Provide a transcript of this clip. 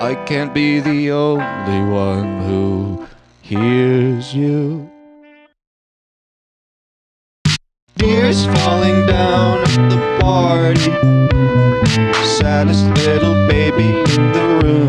I can't be the only one who hears you. Tears falling down at the party. Saddest little baby